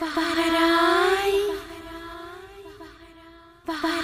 Bye. Bye.